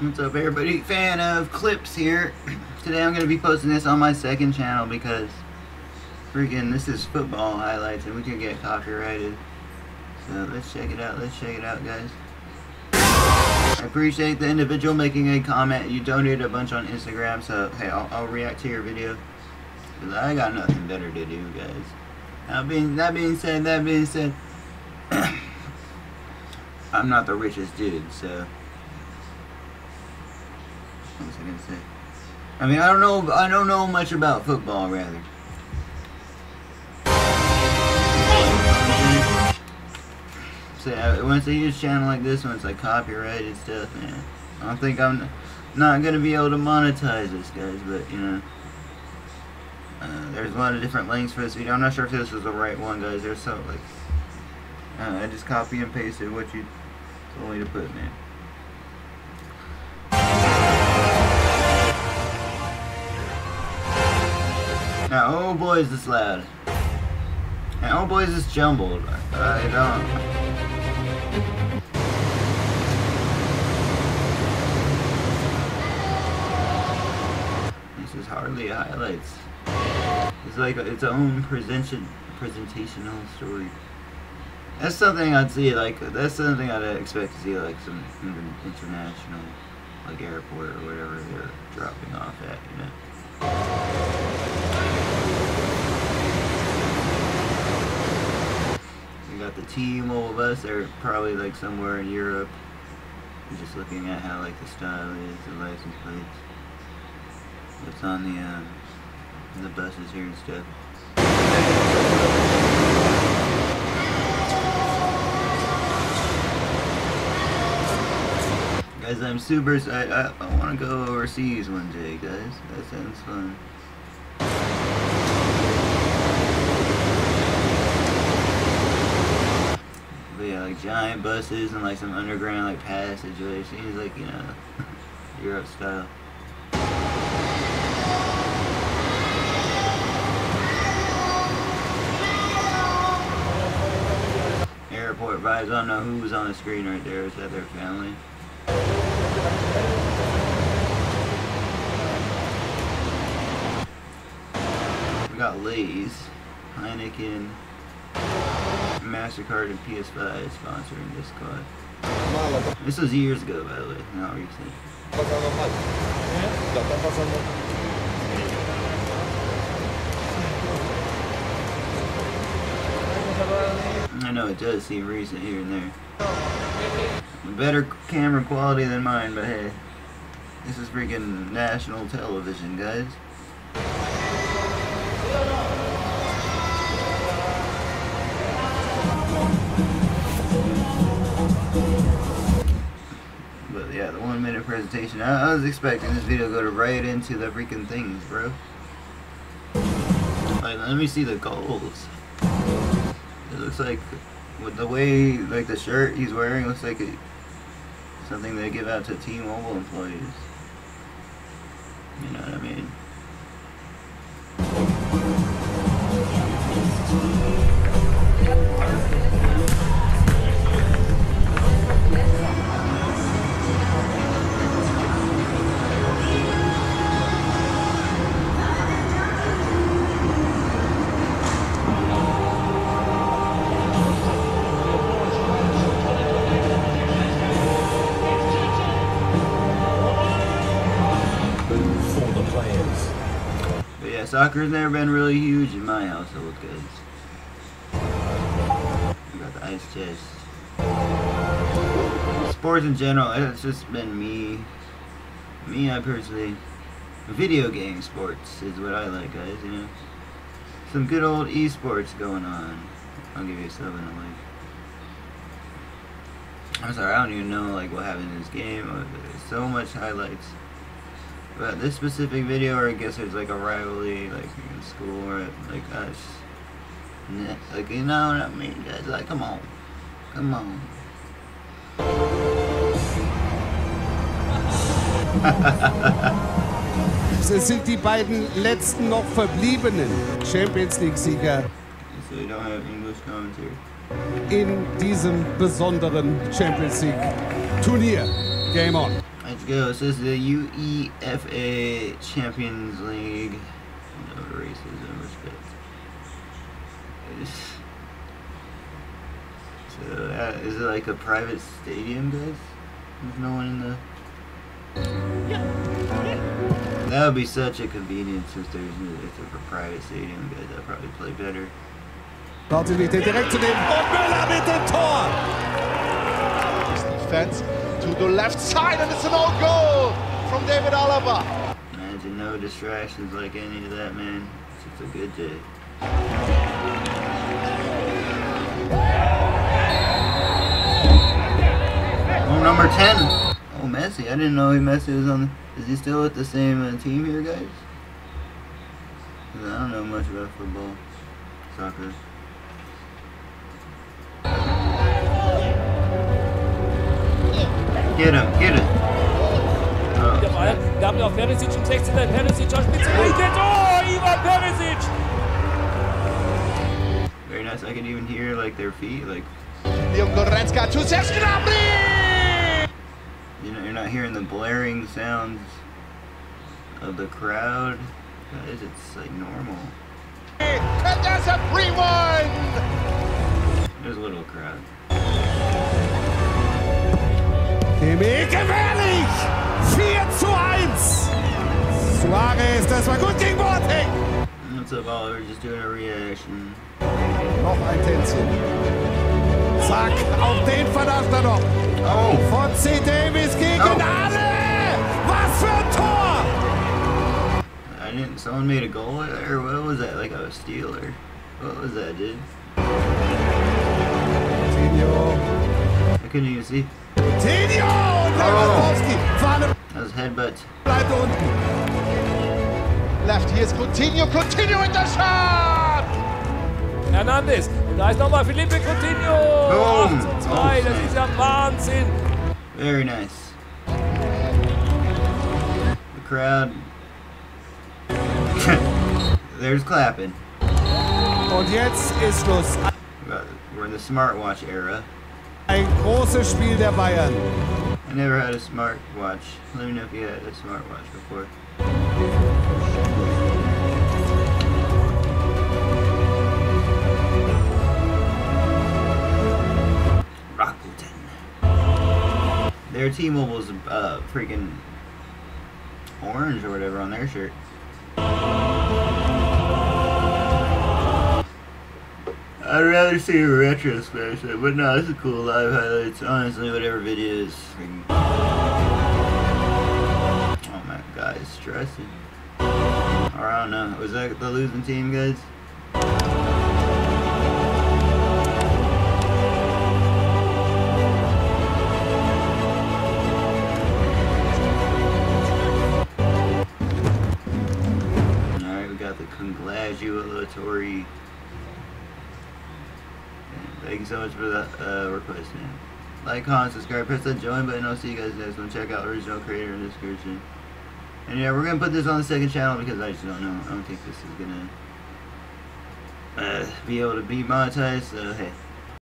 What's up everybody? Fan of clips here. Today I'm going to be posting this on my second channel because freaking this is football highlights and we could get copyrighted. So let's check it out. Let's check it out guys. I appreciate the individual making a comment. You donated a bunch on Instagram so hey I'll, I'll react to your video. Cause I got nothing better to do guys. Now being, that being said, that being said, I'm not the richest dude so I gonna say? I mean, I don't know. I don't know much about football, rather. So it's a huge channel like this one, it's like copyrighted stuff, man. I don't think I'm not gonna be able to monetize this, guys. But you know, uh, there's a lot of different links for this video. I'm not sure if this was the right one, guys. There's so like, uh, I just copy and pasted what you told me to put, man. Now, oh boy, is this loud. And oh boy, is this jumbled. I don't. This is hardly highlights. It's like its own presentation, presentational story. That's something I'd see, like, that's something I'd expect to see, like, some international, like, airport or whatever they're dropping off at, you know? Got all of us. They're probably like somewhere in Europe. Just looking at how like the style is, the license plates. What's on the um, the buses here and stuff. Guys, I'm super. I I, I want to go overseas one day, guys. That sounds fun. like giant buses and like some underground like passageways. Seems like you know Europe style. Airport vibes. I don't know who was on the screen right there. Is that their family? We got Lay's, Heineken. MasterCard and PS5 sponsoring this card. This was years ago, by the way, not recent. I know it does seem recent here and there. Better camera quality than mine, but hey. This is freaking national television, guys. Minute presentation. I, I, was expecting this video to go right into the freaking things, bro. Like, let me see the goals. It looks like, with the way, like the shirt he's wearing looks like it, something they give out to T-Mobile employees. Soccer's never been really huge in my household, guys. We got the ice chest. Sports in general, it's just been me. Me, I personally. Video game sports is what I like, guys, you know. Some good old esports going on. I'll give you a 7 I like. I'm sorry, I don't even know like what happened in this game. There's so much highlights. But this specific video, or I guess there's like a rivalry, like in school, or like us. Like, you know what I mean, guys? Like, come on. Come on. Es sind die beiden letzten noch verbliebenen Champions League-Sieger in diesem besonderen Champions League-Turnier. Game on. Let's go. This is the UEFA Champions League. No racism, respect. So, uh, is it like a private stadium, guys? There's no one in the. That would be such a convenience since there's no, it's a private stadium, guys. I'd probably play better. Sportivität direkt zu dem. Und Müller mit dem Tor. Defense to the left side, and it's an own goal from David Alaba. Imagine no distractions like any of that, man. It's a good day. Oh, number 10. Oh, Messi. I didn't know he Messi was on. The, is he still with the same uh, team here, guys? I don't know much about football, soccer. Get him, get him. Der Ball. Wir haben auf Perisic im 16er. Perisic auf Spitze. Oh, Ivan Perisic. very nice. I can even hear like their feet, like Leon Goretzka to Serge Gnabry. You know, you're not hearing the blaring sounds of the crowd. Guys, it's like normal. And there's a free one. There's a little crowd. Kimmich gefährlich. 4 zu 1. Suarez, das war gut gegen Boateng. What's up, Oliver? Just doing a reaction. Noch ein Tänzchen. Zack, auch den Verdacht er noch. Oh! Von C. Davis gegen Oh. alle. Was für ein Tor. I didn't. Someone made a goal there. What was that? Like a steal or what was that, dude? Tinho. I couldn't even see. Tinho und Lewandowski. Fahne That was headbutt. bleibt unten. Left, here's Coutinho. Coutinho in the shot. Hernandez. Und da ist nochmal Philippe Coutinho. Boom. 8 zu 2. Oh, Das ist ja Wahnsinn. Very nice. The crowd. There's clapping. Und jetzt ist Schluss. We're in the smartwatch era. Ein großes Spiel der Bayern. I never had a smartwatch. Let me know if you had a smartwatch before. Rockleton. Their T-Mobile's uh, freaking orange or whatever on their shirt. I'd rather see a retrospective, but no, this is cool live highlights. Honestly, whatever video is. Oh my god, it's stressing. Or I don't know. Was that the losing team, guys? Thank you so much for that uh, request, man. Like, comment, subscribe, press that join button. I'll see you guys next one. Check out original creator in the description. And yeah, we're gonna put this on the second channel because I just don't know. I don't think this is gonna uh, be able to be monetized. So hey,